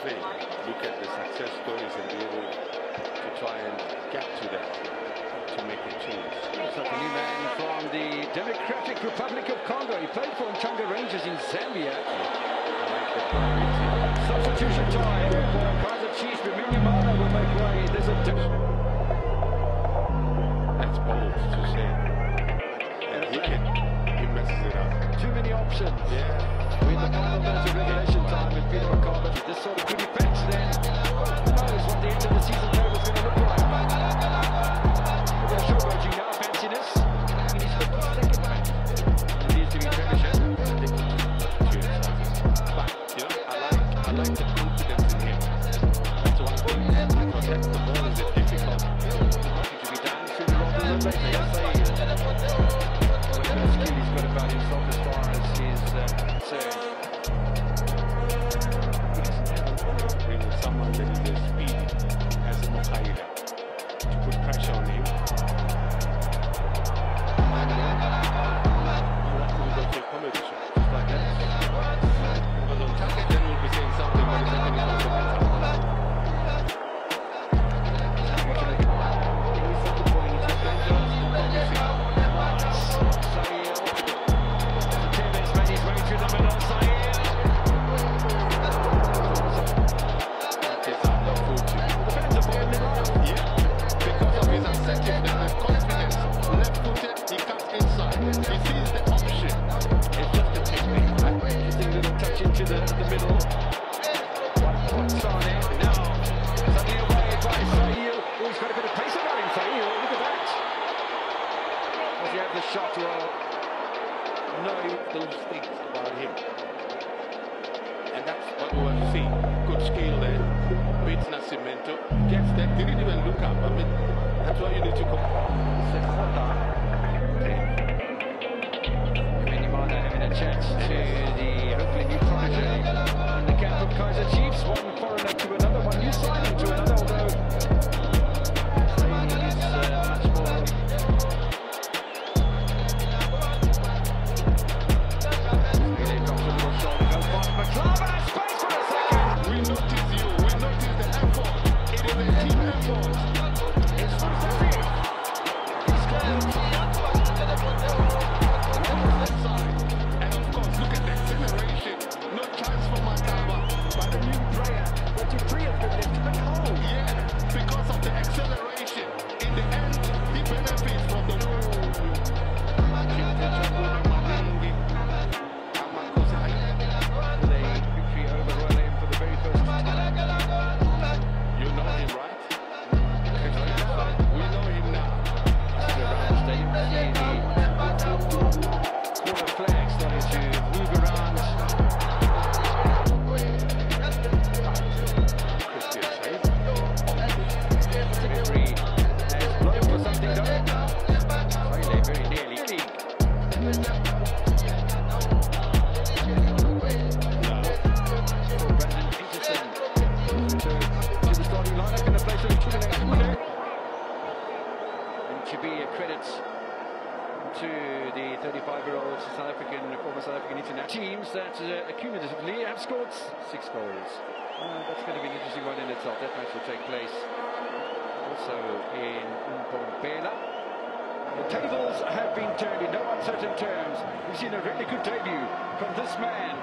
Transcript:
play. Look at the success stories and be able to try and get to that to make a change. Like a new man from the Democratic Republic of Congo. He played for Nchanga Rangers in Zambia. Like. Substitution time for Kaizer Chiefs. Bimenyimana will make way. There's a. That's bold to say. And he can, he messes it up. Too many options. Yeah. With the minutes regulation he's got about himself as far as his uh, concerned. Have the shot? Well, No, those things about him. And that's what we'll see. Good skill there. Beats Nascimento. Gets there. Didn't even look up. I mean, that's what you need to come. And a credit to the 35-year-old South African, former South African international teams that uh, accumulatively have scored six goals. Uh, that's going to be an interesting one in itself. That match will take place also in Mbombela. The tables have been turned in no uncertain terms. We've seen a really good debut from this man.